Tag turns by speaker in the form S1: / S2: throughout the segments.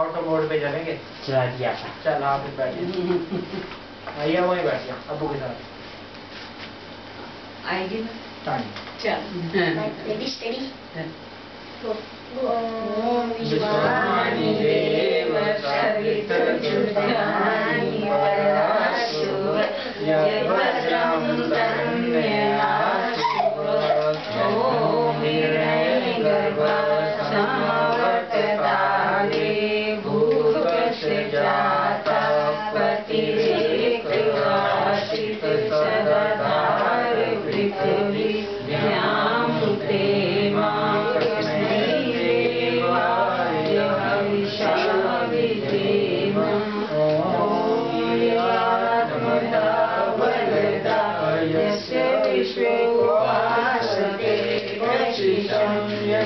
S1: Auto mode पे चलेंगे?
S2: चला दिया
S1: चल आप बैठ भैया वहीं बैठ गया अबू के साथ।
S3: आएगी ना? चल।
S1: स्टडी या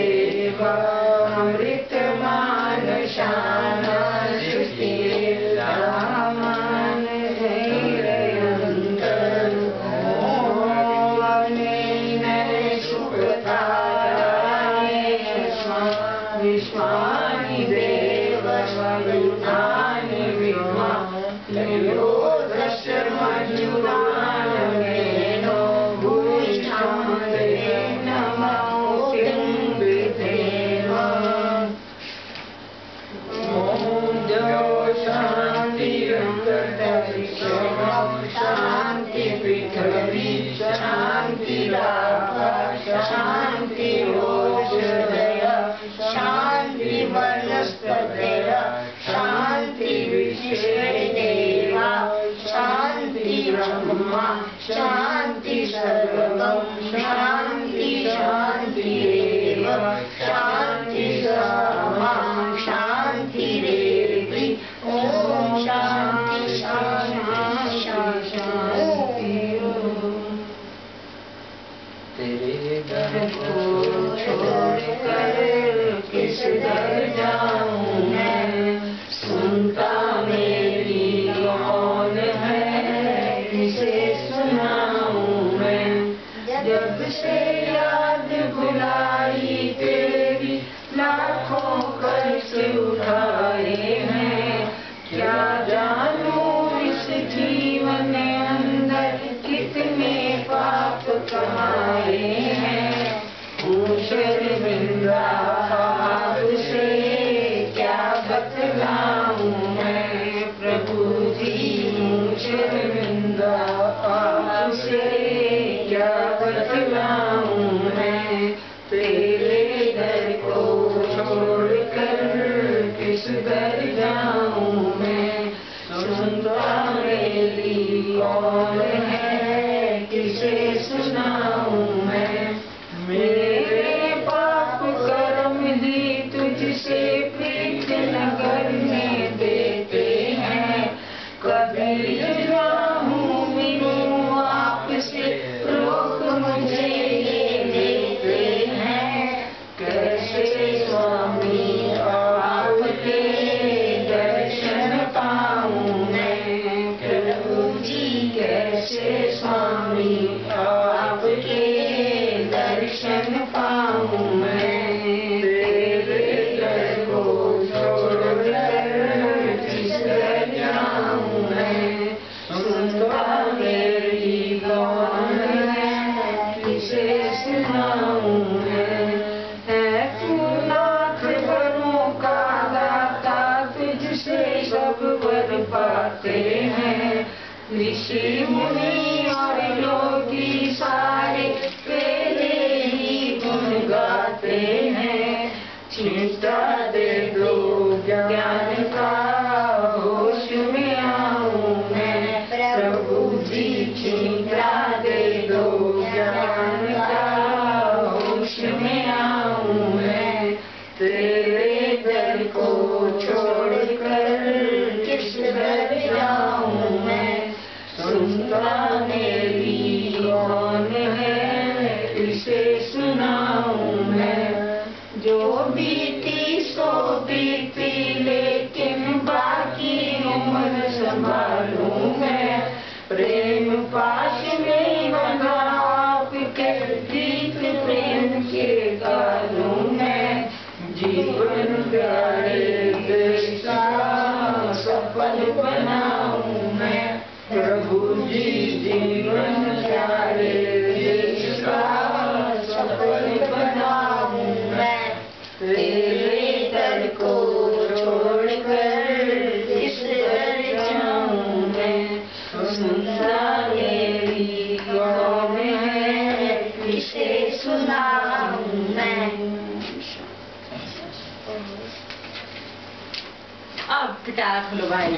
S1: देवामृत शान्ति कौन है किसे सुना ऋषिमुनि biti, so biti. अब पिटा खुलो भाई